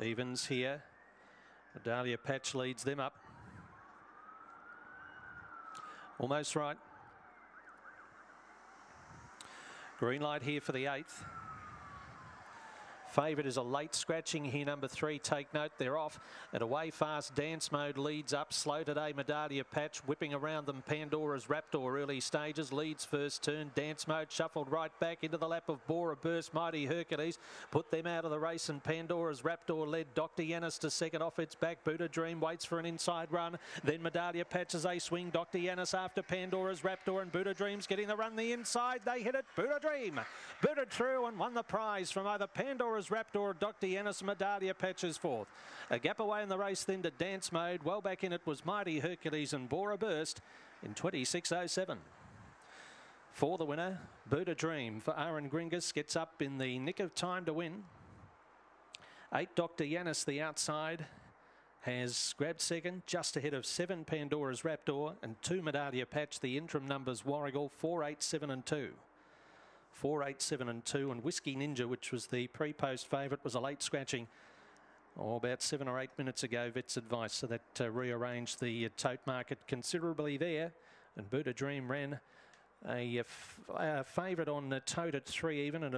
Evans here. Dahlia Patch leads them up. Almost right. Green light here for the eighth. Favourite is a late scratching here, number three. Take note, they're off. And away fast, dance mode leads up. Slow today, Medalia Patch whipping around them. Pandora's Raptor early stages leads first turn. Dance mode shuffled right back into the lap of Bora Burst. Mighty Hercules put them out of the race. And Pandora's Raptor led Dr. Yanis to second off its back. Buddha Dream waits for an inside run. Then Medalia Patch as they swing. Dr. Yanis after Pandora's Raptor and Buddha Dream's getting the run the inside. They hit it. Buddha Dream. Buddha through and won the prize from either Pandora's Raptor or Dr. Yanis Medallia Patches fourth. A gap away in the race then to dance mode. Well back in it was Mighty Hercules and Bora Burst in 26.07. For the winner, Buddha Dream for Aaron Gringas gets up in the nick of time to win. Eight Dr. Yanis the outside has grabbed second just ahead of seven Pandora's Raptor and two Medallia Patch. The interim numbers Warragul four, eight, seven and two. Four, eight, seven and two. And Whiskey Ninja, which was the pre-post favourite, was a late scratching. Oh, about seven or eight minutes ago, Vet's advice. So that uh, rearranged the uh, tote market considerably there. And Buddha Dream ran a, a favourite on the tote at three even. And